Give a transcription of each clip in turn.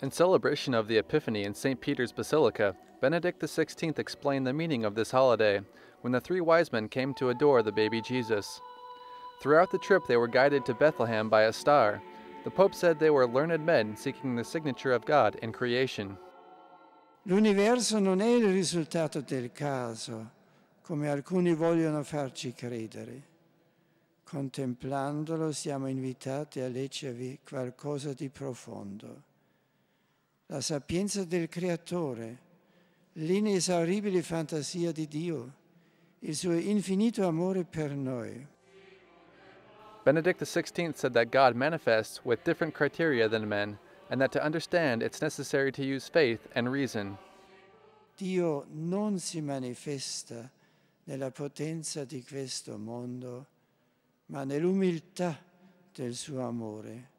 In celebration of the Epiphany in St. Peter's Basilica, Benedict XVI explained the meaning of this holiday when the three wise men came to adore the baby Jesus. Throughout the trip, they were guided to Bethlehem by a star. The Pope said they were learned men seeking the signature of God in creation. L'universo non è il risultato del caso, come alcuni vogliono farci credere. Contemplandolo siamo invitati a leggervi qualcosa di profondo. La sapienza del Creatore, l'inesauribile fantasia di Dio, il suo infinito amore per noi. Benedict XVI said that God manifests with different criteria than men, and that to understand it's necessary to use faith and reason. Dio non si manifesta nella potenza di questo mondo, ma nell'umiltà del suo amore,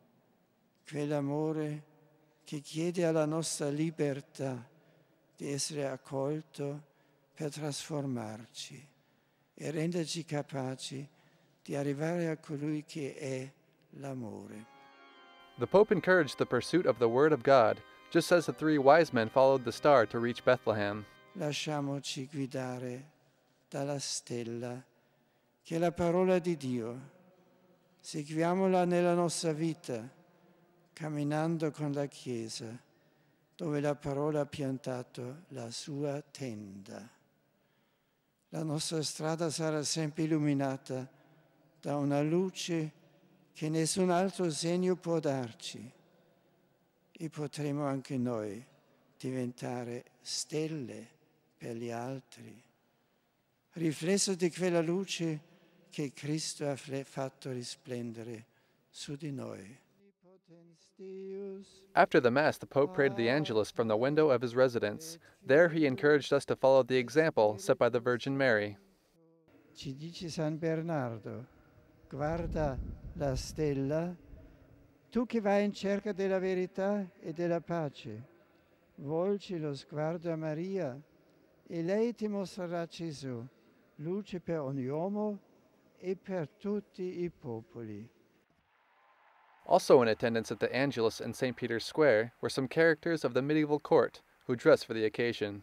quell'amore che chiede alla nostra libertà di essere accolto per trasformarci e renderci capaci di arrivare a colui che è l'amore. The Pope encouraged the pursuit of the Word of God, just as the three wise men followed the star to reach Bethlehem. Lasciamoci guidare dalla stella, che è la parola di Dio. Seguiamola nella nostra vita, camminando con la Chiesa, dove la parola ha piantato la sua tenda. La nostra strada sarà sempre illuminata da una luce che nessun altro segno può darci e potremo anche noi diventare stelle per gli altri, riflesso di quella luce che Cristo ha fatto risplendere su di noi. After the Mass, the Pope prayed the Angelus from the window of his residence. There he encouraged us to follow the example set by the Virgin Mary. Ci dice San Bernardo, guarda la stella, tu che vai in cerca della verità e della pace, volgi lo sguardo a Maria e lei ti mostrerà Gesù, luce per ogni uomo e per tutti i popoli. Also in attendance at the Angelus in St. Peter's Square were some characters of the medieval court who dressed for the occasion.